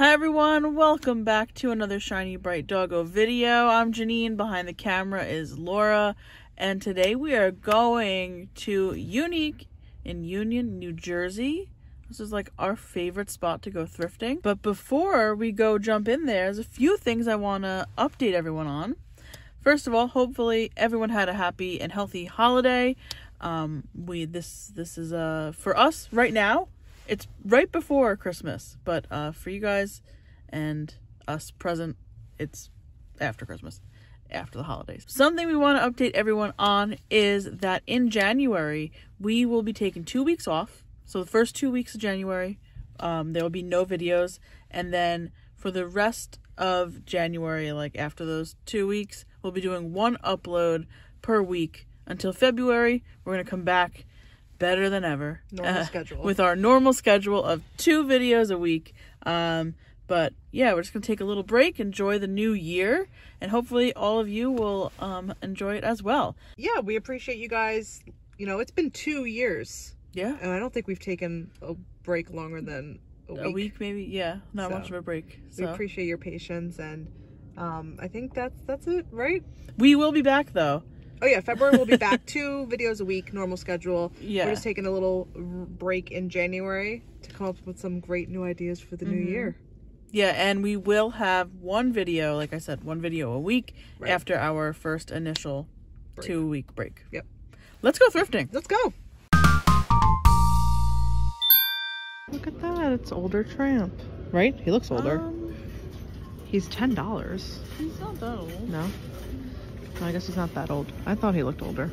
Hi everyone, welcome back to another Shiny Brite Doggo video. I'm Jeannine, behind the camera is Laura, and today we are going to Unique in Union, New Jersey. This is like our favorite spot to go thrifting. But before we go jump in there, there's a few things I want to update everyone on. First of all, hopefully everyone had a happy and healthy holiday. Um, we this this is uh for us right now it's right before Christmas, but uh, for you guys and us present, it's after Christmas, after the holidays. Something we want to update everyone on is that in January, we will be taking two weeks off. So the first two weeks of January, um, there will be no videos. And then for the rest of January, like after those two weeks, we'll be doing one upload per week until February. We're going to come back better than ever. Normal schedule. With our normal schedule of two videos a week. Um, but yeah, we're just going to take a little break, enjoy the new year, and hopefully all of you will um, enjoy it as well. yeah, we appreciate you guys. You know, it's been two years, Yeah. and I don't think we've taken a break longer than a week. A week, maybe. Yeah. Not So, much of a break. We appreciate your patience, and um, I think that's that's it, right? we will be back though. Oh yeah, February we'll be back two videos a week, normal schedule. Yeah. We're just taking a little break in January to come up with some great new ideas for the new Mm-hmm. year. Yeah, and we will have one video, like I said, one video a week Right. after our first initial Break. two week break. Yep. Let's go thrifting. Let's go. Look at that. It's older tramp. Right? He looks older. Um, he's ten dollars. he's not that old. No? I guess he's not that old. I thought he looked older.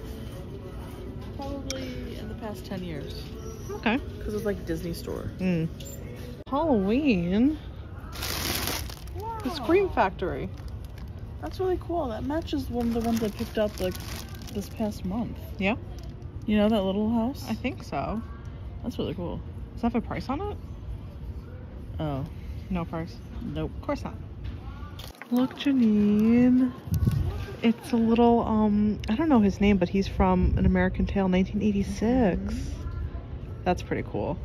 Probably in the past 10 years. Okay. Because it's like Disney store. Mm. Halloween. The Scream Factory. That's really cool. That matches one of the ones I picked up like this past month. Yeah, You know that little house? I think so. That's really cool. Does that have a price on it? Oh, No price. nope. Of course not. Look, Jeannine. It's a little, um, I don't know his name, but he's from An American Tale 1986. That's pretty cool.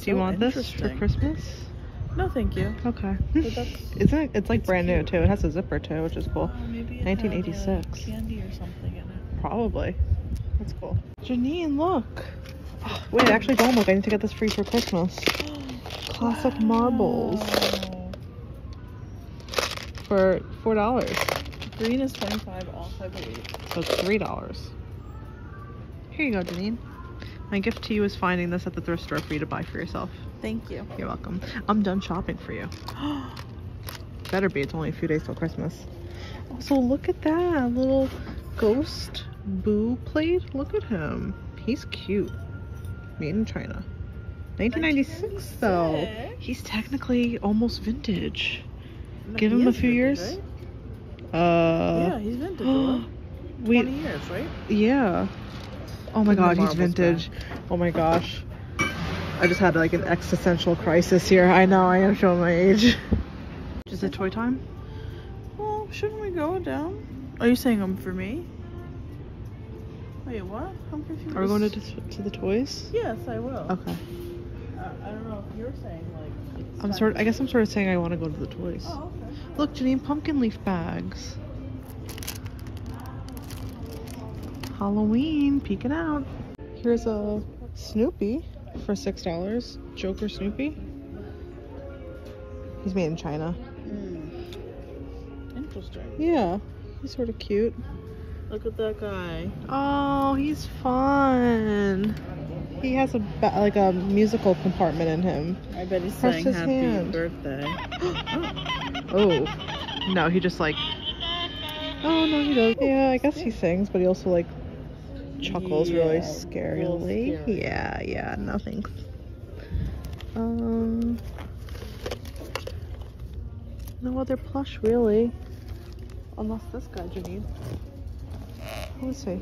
Do you So want this for. Christmas? No, thank you. Okay. Isn't it? It's like It's brand new too. It has a zipper too, which is cool. uh, maybe 1986. Had, uh, candy or something in it. Probably. That's cool. Jeannine, look. Oh, wait, actually, don't look. I need to get this free for Christmas. Classic marbles for four dollars. Green is 25 off, I believe. So it's three dollars. Here you go, Jeannine. My gift to you is finding this at the thrift store for you to buy for yourself. Thank you. You're welcome. I'm done shopping for you. Better be. It's only a few days till Christmas. Also, look at that little ghost boo plate. Look at him. He's cute. Made in China. 1996 though. He's technically almost vintage. No, Give him a few vintage, years. right? Uh, yeah, he's vintage. Laura. we 20 years, right? yeah. Oh my god, he's vintage. Oh my gosh. I just had like an existential crisis here. I know, I am showing my age. Is it toy time? Well, shouldn't we go down? Are you saying them for me? Wait, what? I'm confused. Are we going to, to the toys? Yes, I will. Okay. Uh, I don't know if you're saying like. I'm sort to- I guess I'm sort of saying I want to go to the toys. Oh, okay. Look, Jeannine, pumpkin leaf bags. Halloween, peeking out. Here's a Snoopy for six dollars. Joker Snoopy. He's made in China. Hmm. Interesting. Yeah, he's sort of cute. Look at that guy. Oh, he's fun. He has a like a musical compartment in him. I bet he's Press saying happy hand. birthday. Oh, no, he just like. Oh no, he does. Yeah, I guess he sings, but he also like chuckles really Yeah, real scarily. scary. Yeah, yeah, no thanks. Um, no other plush really, unless this guy, Jeannine. Let me see.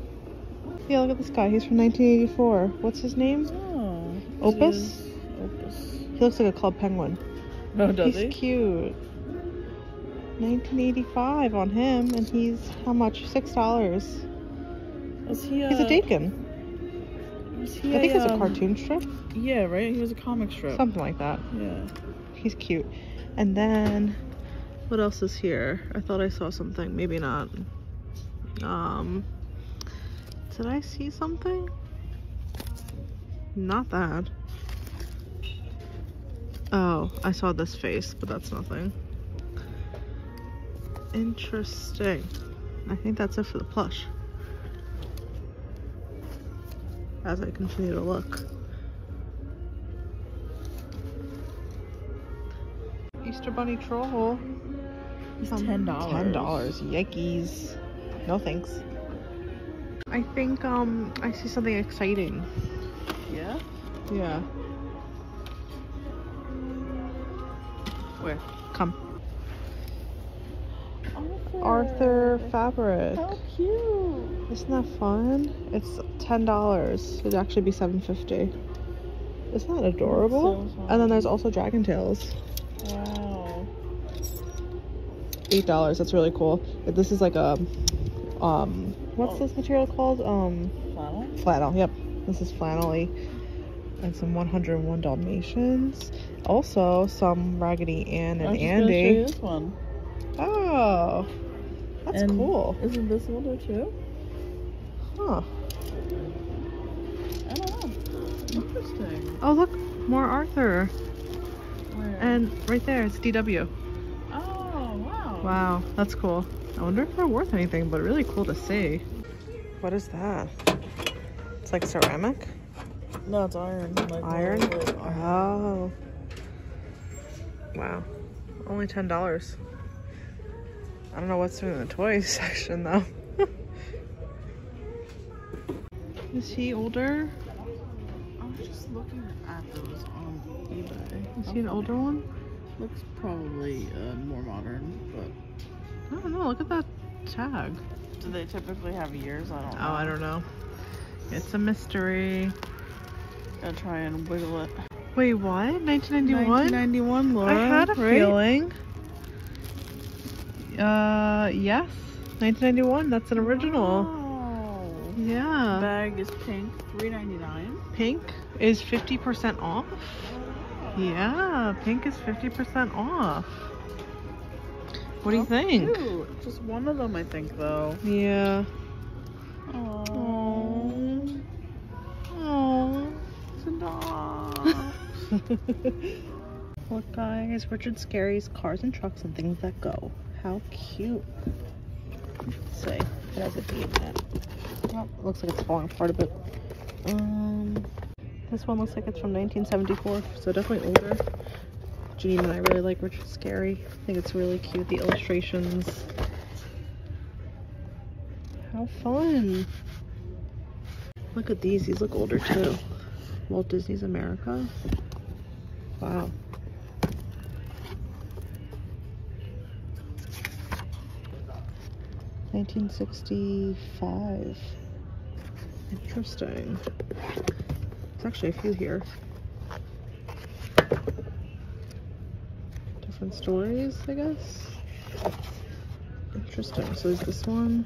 Yeah, look at this guy. He's from 1984. What's his name? Oh. Opus? Opus. He looks like a club penguin. No, does he's he? cute. 1985 on him, and he's how much? Six dollars. Is he? He's a Dakin. Was he I think it's a cartoon strip, Yeah, right. He was a comic strip. something like that. Yeah. He's cute. And then, what else is here? I thought I saw something. Maybe not. Um, did I see something? Not that. Oh, I saw this face, but that's nothing. Interesting. I think that's it for the plush. As I continue to look. Easter Bunny Troll. It's Um, ten dollars. Ten dollars. Yikes. No thanks. I think um I see something exciting. Yeah. Yeah. Where? Come. Arthur Fabric. How cute. Isn't that fun? It's ten dollars. It'd actually be seven fifty. Isn't that adorable? so and then there's also Dragon Tales. Wow. Eight dollars. That's really cool. This is like a um what's Oh. this material called? Um Flannel. flannel. Yep. This is flannelly. And some 101 Dalmatians. Also some Raggedy Ann and was just gonna show you Andy. this one. Oh. That's And cool. Isn't this older too? Huh. I don't know. Interesting. Oh look, more Arthur. Where? And right there, it's DW. oh wow. Wow, that's cool. I wonder if they're worth anything, but really cool to see. What is that? It's like ceramic? No, it's iron. Like Iron? iron. Oh. Wow. Only $10. I don't know what's in the toys section though. is he older? I'm just looking at those on eBay. Is he an older one? Looks probably uh, more modern, but I don't know. Look at that tag. do they typically have years? I don't know. Oh, I don't know. It's a mystery. Gotta try and wiggle it. Wait, what? 1991? 1991, Laura. I had a right? feeling. Uh, yes. 1991. That's an original. Wow. Yeah. Bag is pink, three ninety nine. Pink is 50% off. Yeah, pink is 50% off. What do you think? Cute. Just one of them, I think, though. Yeah. Aww. Aww. It's a dog. Look, guys, Richard Scarry's Cars and Trucks and Things That Go. How cute. Let's see. It has a date in it. It looks like it's falling apart a bit. Um, this one looks like it's from 1974, so definitely older. Jeannine and I really like Richard Scarry. I think it's really cute. The illustrations. How fun. Look at these. These look older too. Walt Disney's America. Wow. Nineteen sixty-five. Interesting. There's actually a few here. Different stories, I guess. Interesting. So there's this one.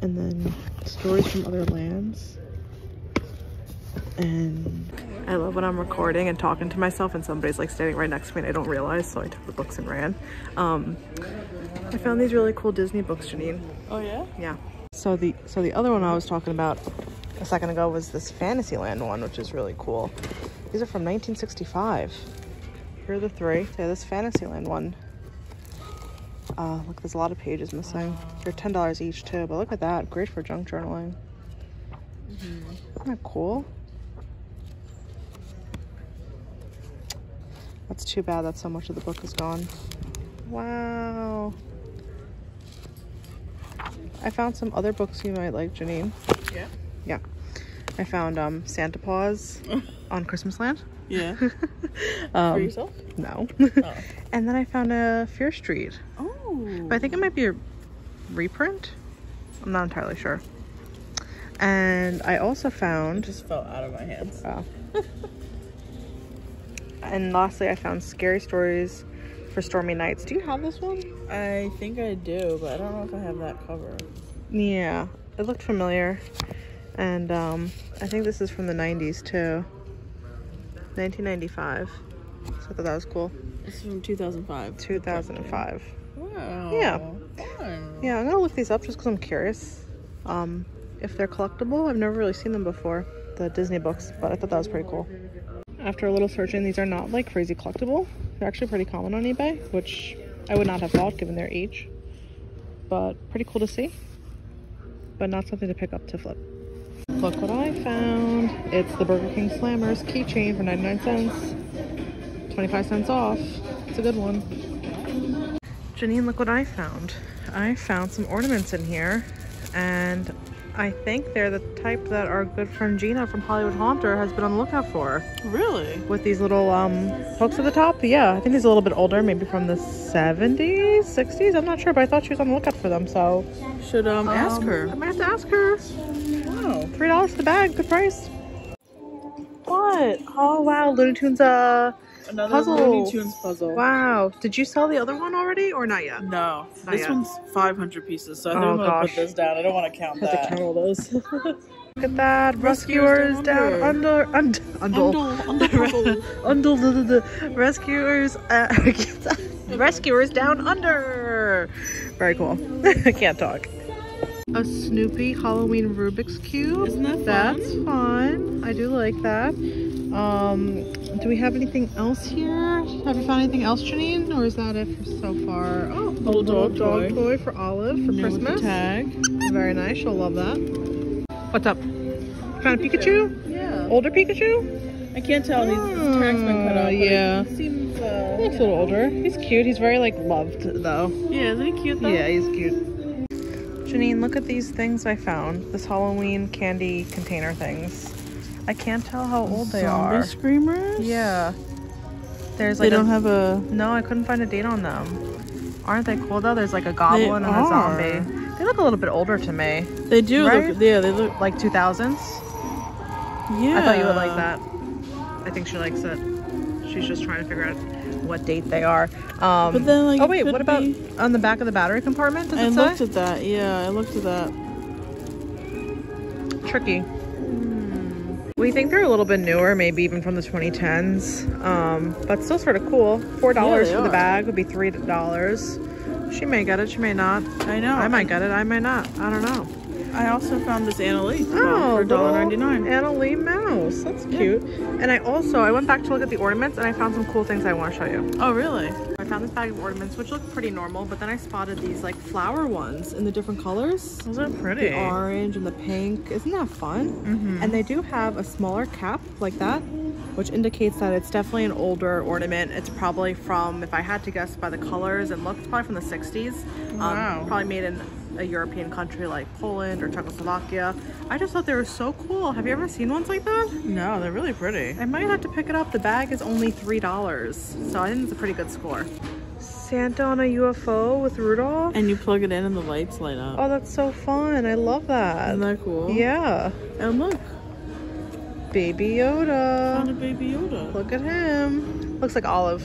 And then stories from other lands. And I love when I'm recording and talking to myself and somebody's like standing right next to me and I don't realize, so I took the books and ran. Um, I found these really cool Disney books, Jeannine. oh yeah. Yeah. So the so the other one I was talking about a second ago was this Fantasyland one, which is really cool. These are from 1965. Here are the three. So this Fantasyland one. Uh, look, there's a lot of pages missing. They're ten dollars each too, but look at that. Great for junk journaling. Isn't that cool? That's too bad that so much of the book is gone. Wow. I found some other books you might like, Jeannine. Yeah. Yeah. I found um, Santa Paws on Christmas Land. Yeah. For um, yourself? no. Oh. and then I found a Fear Street. Oh. But I think it might be a reprint. I'm not entirely sure. And I also it found. just fell out of my hands. Oh. And lastly, I found Scary Stories for Stormy Nights. Do you have this one? I think I do, but I don't know if I have that cover. Yeah, it looked familiar. And um, I think this is from the 90s too. 1995. So I thought that was cool. This is from 2005. 2005. Wow. Yeah. Fun. Yeah, I'm gonna look these up just because I'm curious. Um, if they're collectible, I've never really seen them before, the Disney books, but I thought that was pretty cool. After a little searching, these are not like crazy collectible. They're actually pretty common on eBay, which I would not have thought given their age. But pretty cool to see. But not something to pick up to flip. Look what I found. It's the Burger King Slammers keychain for 99 cents. 25 cents off. It's a good one. Jeannine, look what I found. I found some ornaments in here, and I think they're the type that our good friend Gina from Hollywood Haunter has been on the lookout for. Really? With these little um, hooks at the top. Yeah, I think he's a little bit older, maybe from the 70s, 60s. I'm not sure, but I thought she was on the lookout for them, so. Should um, ask um, her. I might have to ask her. Wow. $3 the bag, good price. What? Oh, wow, Looney Tunes, uh, Another Puzzle. Looney Tunes puzzle. wow. Did you sell the other one already or not yet? No, Not this yet. one's 500 pieces, so I think Oh, I'm gonna put this down. I don't want to count Have to that. count all those. Look at that. Rescuers Rescuers Down down under. Und, undle. Undle, Undle. the- Rescuers. Uh, rescuers down under. Very cool. I can't talk. A Snoopy Halloween Rubik's Cube. Isn't that fun? That's fun. I do like that. Um, do we have anything else here? Have you found anything else, Jeannine? Or is that it for so far? Oh, a Little little dog dog toy. toy for Olive for New Christmas. tag. Very nice. She'll love that. What's up? Found a Pikachu? Yeah. Older Pikachu? I can't tell. His his tag's been cut Oh, off. but yeah. He seems. Uh, He looks a little older. He's cute. He's very like loved though. yeah, isn't he cute though? Yeah, he's cute. Jeannine, look at these things I found. This Halloween candy container things. I can't tell how old they Zombie are. screamers. Yeah. There's They like don't a, have a. No, I couldn't find a date on them. Aren't they cool though? There's like a goblin and a zombie. They look a little bit older to me. They do Right? look. Yeah, they look. Like 2000s. Yeah. I thought you would like that. I think she likes it. She's just trying to figure out what date they are. Um, But then, like, oh wait, what about be- on the back of the battery compartment? Does I it looked say? at that. Yeah, I looked at that. Tricky. We think they're a little bit newer, maybe even from the 2010s, um, but still sort of cool. Four dollars they for the bag would be three dollars. She may get it, she may not. I know. I might get it, I might not. I don't know. I also found this Annalee Oh, for little $1.99. Annalee mouse. That's Yeah. cute. And I also I went back to look at the ornaments and I found some cool things I want to show you. Oh, really? Found this bag of ornaments, which look pretty normal, but then I spotted these like flower ones in the different colors. Those are pretty. The orange and the pink. Isn't that fun? Mhm. And they do have a smaller cap like that, which indicates that it's definitely an older ornament. It's probably from, if I had to guess by the colors and look, it's probably from the 60s. Wow. Um, probably made in a European country like Poland or Czechoslovakia. I just thought they were so cool. Have you ever seen ones like that? No, they're really pretty. I might have to pick it up. The bag is only three dollars, so I think it's a pretty good score. Santa on a UFO with Rudolph. And you plug it in and the lights light up. Oh, that's so fun! I love that. Isn't that cool? Yeah, And look, Baby Yoda. found a baby Yoda. Look at him. Looks like Olive.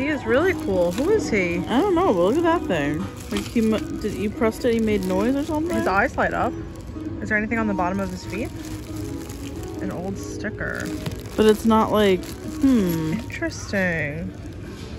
He is really cool. Who is he? I don't know, but look at that thing. Like he, did you pressed it? He made noise or something? His eyes light up. Is there anything on the bottom of his feet? An old sticker. But it's not like, hmm. Interesting.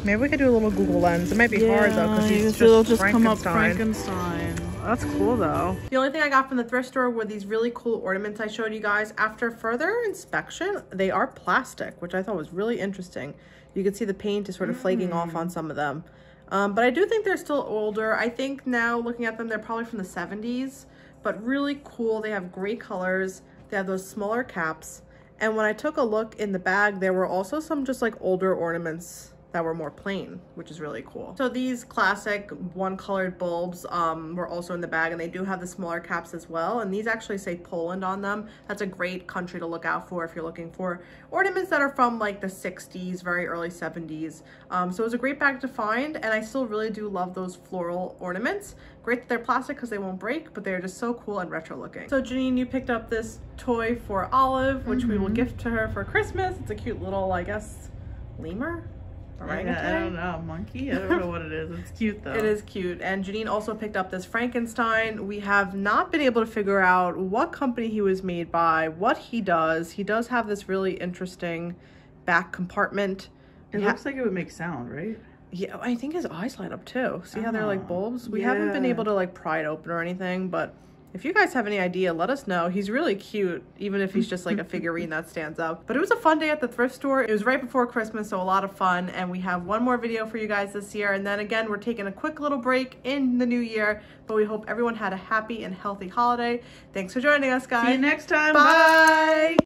Maybe we could do a little Google lens. It might be hard though because he's just, it'll just come up Frankenstein. Frankenstein. That's cool though. The only thing I got from the thrift store were these really cool ornaments I showed you guys. After further inspection, they are plastic, which I thought was really interesting. You can see the paint is sort of flaking off on some of them. Um, but I do think they're still older. I think now looking at them, they're probably from the 70s, but really cool. They have great colors. They have those smaller caps. And when I took a look in the bag, there were also some just like older ornaments that were more plain, which is really cool. So these classic one colored bulbs um, were also in the bag and they do have the smaller caps as well. And these actually say Poland on them. That's a great country to look out for if you're looking for ornaments that are from like the 60s, very early 70s. Um, so it was a great bag to find and I still really do love those floral ornaments. Great that they're plastic because they won't break, but they're just so cool and retro looking. So Jeannine, you picked up this toy for Olive, which we will gift to her for Christmas. It's a cute little, I guess, lemur? I, got- I don't know. Monkey? I don't know what it is. It's cute though. It is cute. And Jeannine also picked up this Frankenstein. We have not been able to figure out what company he was made by, what he does. He does have this really interesting back compartment. It Yeah. looks like it would make sound, right? Yeah, I think his eyes light up too. See how they're like Oh, bulbs? We haven't been able to like pry it open or anything, but if you guys have any idea, let us know. He's really cute, even if he's just like a figurine that stands up. But it was a fun day at the thrift store. It was right before Christmas, so a lot of fun. And we have one more video for you guys this year. And then again, we're taking a quick little break in the new year. But we hope everyone had a happy and healthy holiday. Thanks for joining us, guys. See you next time. Bye.